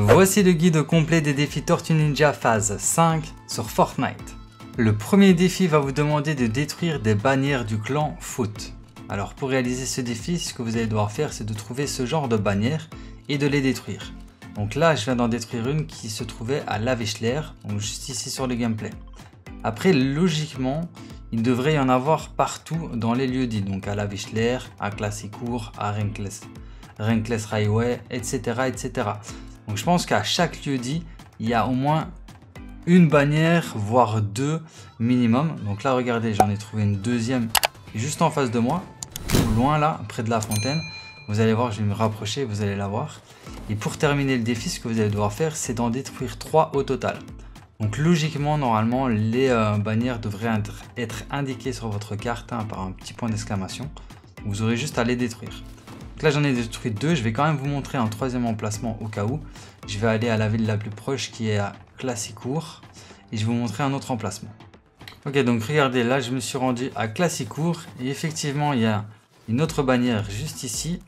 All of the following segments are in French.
Voici le guide complet des défis Tortue Ninja phase 5 sur Fortnite. Le premier défi va vous demander de détruire des bannières du clan Foot. Alors pour réaliser ce défi, ce que vous allez devoir faire, c'est de trouver ce genre de bannières et de les détruire. Donc là, je viens d'en détruire une qui se trouvait à Lavischler, donc juste ici sur le gameplay. Après, logiquement, il devrait y en avoir partout dans les lieux dits, donc à Lavischler, à Classicourt, à Renkles, Renkles Highway, etc., etc. Donc je pense qu'à chaque lieu dit, il y a au moins une bannière, voire deux minimum. Donc là, regardez, j'en ai trouvé une deuxième juste en face de moi, loin là, près de la fontaine. Vous allez voir, je vais me rapprocher, vous allez la voir. Et pour terminer le défi, ce que vous allez devoir faire, c'est d'en détruire trois au total. Donc logiquement, normalement, les euh, bannières devraient être indiquées sur votre carte hein, par un petit point d'exclamation. Vous aurez juste à les détruire là j'en ai détruit deux, je vais quand même vous montrer un troisième emplacement au cas où. Je vais aller à la ville la plus proche qui est à Classicourt et je vais vous montrer un autre emplacement. Ok donc regardez là je me suis rendu à Classicourt et effectivement il y a une autre bannière juste ici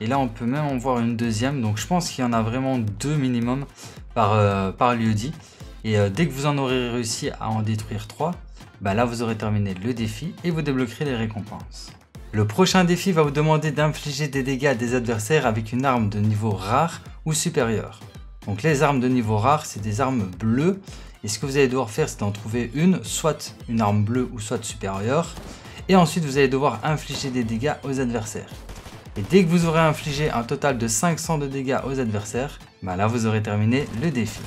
et là on peut même en voir une deuxième donc je pense qu'il y en a vraiment deux minimum par, euh, par lieu dit et euh, dès que vous en aurez réussi à en détruire trois, bah là vous aurez terminé le défi et vous débloquerez les récompenses. Le prochain défi va vous demander d'infliger des dégâts à des adversaires avec une arme de niveau rare ou supérieur. Donc les armes de niveau rare, c'est des armes bleues. Et ce que vous allez devoir faire, c'est d'en trouver une, soit une arme bleue ou soit supérieure. Et ensuite, vous allez devoir infliger des dégâts aux adversaires. Et dès que vous aurez infligé un total de 500 de dégâts aux adversaires, bah là vous aurez terminé le défi.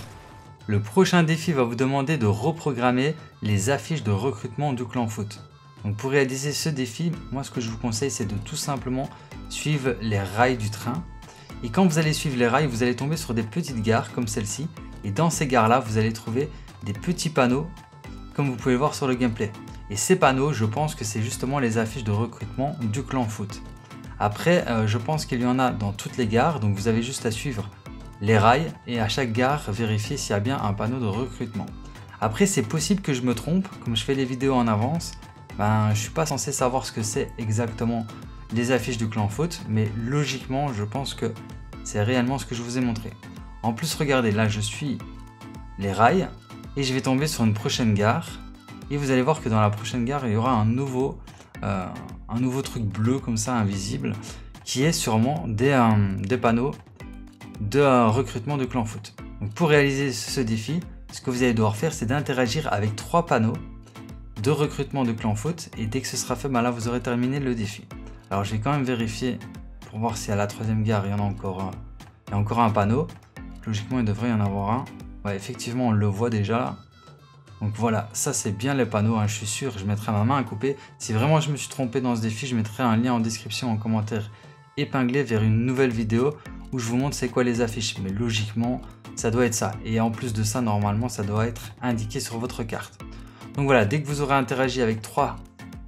Le prochain défi va vous demander de reprogrammer les affiches de recrutement du clan foot. Donc pour réaliser ce défi, moi ce que je vous conseille c'est de tout simplement suivre les rails du train. Et quand vous allez suivre les rails, vous allez tomber sur des petites gares comme celle-ci. Et dans ces gares-là, vous allez trouver des petits panneaux comme vous pouvez voir sur le gameplay. Et ces panneaux, je pense que c'est justement les affiches de recrutement du clan foot. Après, euh, je pense qu'il y en a dans toutes les gares, donc vous avez juste à suivre les rails et à chaque gare vérifier s'il y a bien un panneau de recrutement. Après, c'est possible que je me trompe, comme je fais les vidéos en avance, ben, je suis pas censé savoir ce que c'est exactement les affiches du clan foot, mais logiquement, je pense que c'est réellement ce que je vous ai montré. En plus, regardez, là, je suis les rails et je vais tomber sur une prochaine gare. Et vous allez voir que dans la prochaine gare, il y aura un nouveau, euh, un nouveau truc bleu comme ça, invisible, qui est sûrement des, euh, des panneaux de euh, recrutement de clan foot. Donc pour réaliser ce défi, ce que vous allez devoir faire, c'est d'interagir avec trois panneaux recrutement de clan foot et dès que ce sera fait, ben là vous aurez terminé le défi. Alors je vais quand même vérifier pour voir si à la troisième gare il y en a encore un, il y a encore un panneau. Logiquement il devrait y en avoir un. Ouais, effectivement on le voit déjà. Donc voilà, ça c'est bien les panneaux, hein, je suis sûr, je mettrai ma main à couper. Si vraiment je me suis trompé dans ce défi, je mettrai un lien en description en commentaire épinglé vers une nouvelle vidéo où je vous montre c'est quoi les affiches. Mais logiquement, ça doit être ça. Et en plus de ça, normalement, ça doit être indiqué sur votre carte. Donc voilà, dès que vous aurez interagi avec trois,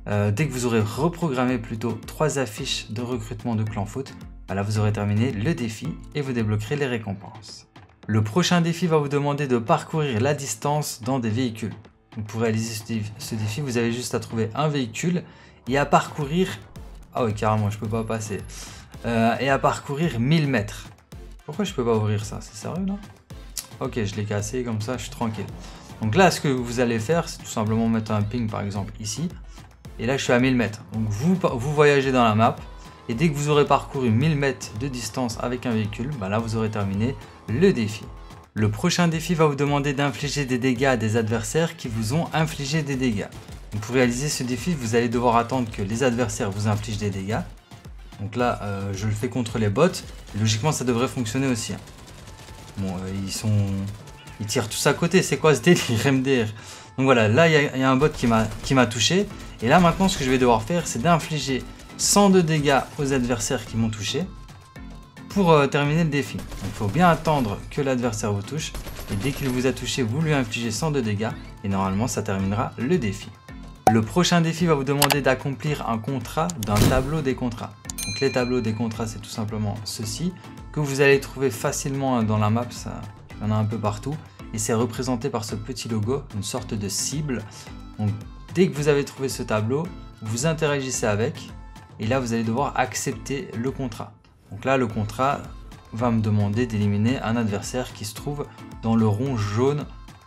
euh, dès que vous aurez reprogrammé plutôt trois affiches de recrutement de clan foot, bah là vous aurez terminé le défi et vous débloquerez les récompenses. Le prochain défi va vous demander de parcourir la distance dans des véhicules. pour réaliser ce défi, vous avez juste à trouver un véhicule et à parcourir... Ah oui, carrément, je peux pas passer. Euh, et à parcourir 1000 mètres. Pourquoi je peux pas ouvrir ça? C'est sérieux là Ok, je l'ai cassé comme ça, je suis tranquille. Donc là, ce que vous allez faire, c'est tout simplement mettre un ping par exemple ici. Et là, je suis à 1000 mètres. Donc vous, voyagez dans la map. Et dès que vous aurez parcouru 1000 mètres de distance avec un véhicule, bah là, vous aurez terminé le défi. Le prochain défi va vous demander d'infliger des dégâts à des adversaires qui vous ont infligé des dégâts. Donc pour réaliser ce défi, vous allez devoir attendre que les adversaires vous infligent des dégâts. Donc là, euh, je le fais contre les bots. logiquement, ça devrait fonctionner aussi. Hein. Bon, euh, ils sont ils tirent tous à côté, c'est quoi ce délire MDR Donc voilà, là il y, a un bot qui m'a touché. Et là maintenant ce que je vais devoir faire c'est d'infliger 102 dégâts aux adversaires qui m'ont touché pour euh, terminer le défi. Il faut bien attendre que l'adversaire vous touche. Et dès qu'il vous a touché, vous lui infligez 102 dégâts. Et normalement ça terminera le défi. Le prochain défi va vous demander d'accomplir un contrat d'un tableau des contrats. Donc les tableaux des contrats c'est tout simplement ceci que vous allez trouver facilement dans la map. Ça, il y en a un peu partout. Et c'est représenté par ce petit logo, une sorte de cible. Donc dès que vous avez trouvé ce tableau, vous interagissez avec. Et là, vous allez devoir accepter le contrat. Donc là, le contrat, va me demander d'éliminer un adversaire qui se trouve dans le rond jaune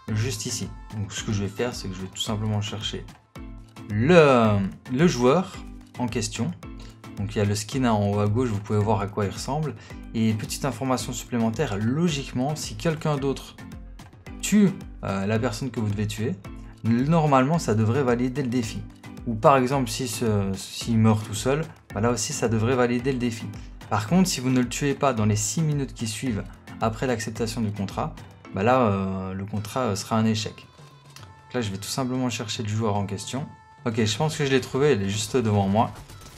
juste ici. Donc ce que je vais faire, c'est que je vais tout simplement chercher le, le joueur en question. Donc il y a le skin en haut à gauche, vous pouvez voir à quoi il ressemble. Et petite information supplémentaire, logiquement, si quelqu'un d'autre tue euh, la personne que vous devez tuer, normalement ça devrait valider le défi. Ou par exemple, s'il si meurt tout seul, bah là aussi ça devrait valider le défi. Par contre, si vous ne le tuez pas dans les 6 minutes qui suivent après l'acceptation du contrat, bah là euh, le contrat sera un échec. Donc là je vais tout simplement chercher le joueur en question. Ok, je pense que je l'ai trouvé, il est juste devant moi.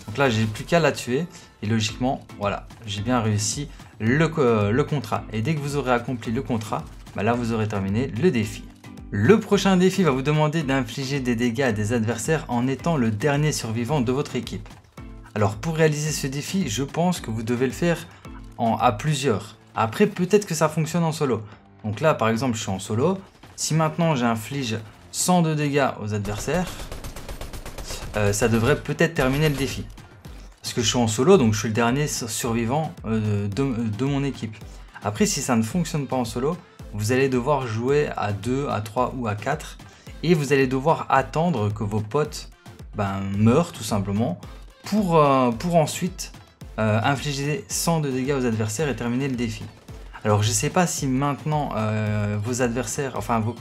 Donc là j'ai plus qu'à la tuer et logiquement, voilà, j'ai bien réussi le, le, contrat. Et dès que vous aurez accompli le contrat, bah là vous aurez terminé le défi. Le prochain défi va vous demander d'infliger des dégâts à des adversaires en étant le dernier survivant de votre équipe. Alors pour réaliser ce défi, je pense que vous devez le faire en, à plusieurs. Après, peut-être que ça fonctionne en solo. Donc là, par exemple, je suis en solo. Si maintenant j'inflige 100 de dégâts aux adversaires, euh, ça devrait peut-être terminer le défi. Parce que je suis en solo, donc je suis le dernier survivant euh, de, mon équipe. Après, si ça ne fonctionne pas en solo, vous allez devoir jouer à 2, à 3 ou à 4. Et vous allez devoir attendre que vos potes ben, meurent tout simplement pour, euh, pour ensuite infliger 100 de dégâts aux adversaires et terminer le défi. Alors je sais pas si maintenant vos adversaires, enfin vos,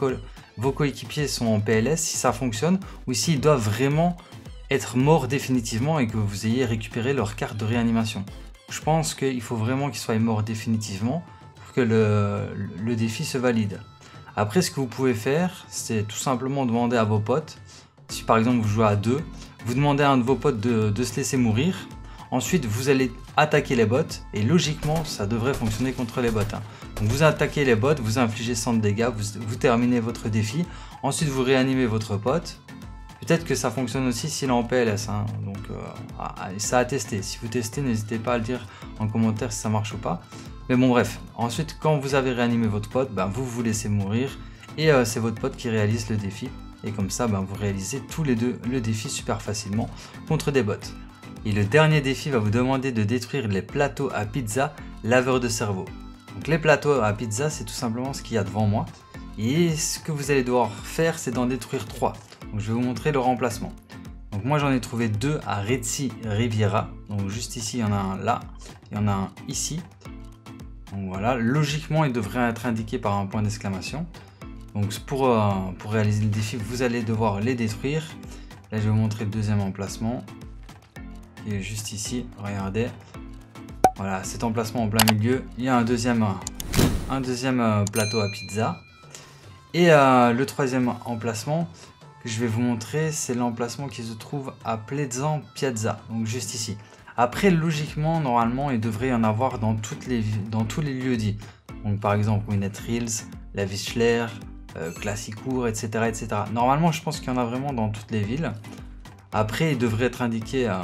vos coéquipiers sont en PLS, si ça fonctionne, ou s'ils doivent vraiment être morts définitivement et que vous ayez récupéré leur carte de réanimation. Je pense qu'il faut vraiment qu'ils soient morts définitivement pour que le, défi se valide. Après, ce que vous pouvez faire, c'est tout simplement demander à vos potes, si par exemple vous jouez à deux, vous demandez à un de vos potes de, se laisser mourir. Ensuite, vous allez attaquer les bots et logiquement, ça devrait fonctionner contre les bots. Hein. Donc, vous attaquez les bots, vous infligez 100 de dégâts, vous, terminez votre défi. Ensuite, vous réanimez votre pote. Peut-être que ça fonctionne aussi s'il est en PLS. Hein. Donc, euh, ah, ah, ça a testé. Si vous testez, n'hésitez pas à le dire en commentaire si ça marche ou pas. Mais bon, bref. Ensuite, quand vous avez réanimé votre pote, ben, vous vous laissez mourir et euh, c'est votre pote qui réalise le défi. Et comme ça, ben, vous réalisez tous les deux le défi super facilement contre des bots. Et le dernier défi va vous demander de détruire les plateaux à pizza laveurs de cerveau. Donc les plateaux à pizza, c'est tout simplement ce qu'il y a devant moi. Et ce que vous allez devoir faire, c'est d'en détruire trois. Je vais vous montrer le remplacement. Donc moi j'en ai trouvé deux à Rezzi Riviera. Donc juste ici, il y en a un là, il y en a un ici. Donc voilà, logiquement il devrait être indiqué par un point d'exclamation. Donc pour, euh, pour réaliser le défi, vous allez devoir les détruire. Là, je vais vous montrer le deuxième emplacement. Qui est juste ici. Regardez. Voilà, cet emplacement en plein milieu. Il y a un deuxième, un deuxième euh, plateau à pizza. Et euh, le troisième emplacement que je vais vous montrer, c'est l'emplacement qui se trouve à Pleasant Piazza. Donc juste ici. Après, logiquement, normalement, il devrait y en avoir dans, toutes les, dans tous les lieux dits. Donc par exemple, Winnet Hills, La Vischler, euh, Classicourt, etc., etc. Normalement, je pense qu'il y en a vraiment dans toutes les villes. Après, il devrait être indiqué euh,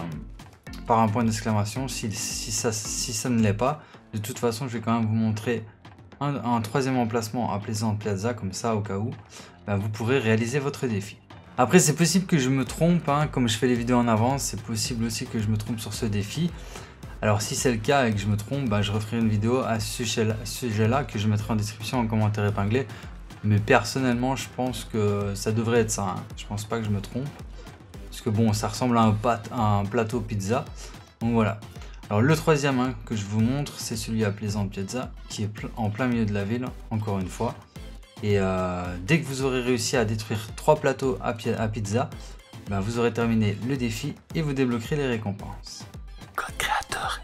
par un point d'exclamation si, ça, si ça ne l'est pas. De toute façon, je vais quand même vous montrer un, troisième emplacement à Plaisante Plaza, comme ça, au cas où, ben, vous pourrez réaliser votre défi. Après, c'est possible que je me trompe, hein, comme je fais les vidéos en avance, c'est possible aussi que je me trompe sur ce défi. Alors si c'est le cas et que je me trompe, ben, je referai une vidéo à ce sujet-là que je mettrai en description en commentaire épinglé mais personnellement, je pense que ça devrait être ça. Hein. Je pense pas que je me trompe. Parce que bon, ça ressemble à un, un plateau pizza. Donc voilà. Alors le troisième hein, que je vous montre, c'est celui à Plaisante Piazza, qui est en plein milieu de la ville, encore une fois. Et euh, dès que vous aurez réussi à détruire trois plateaux à, pizza, ben, vous aurez terminé le défi et vous débloquerez les récompenses. Code créateur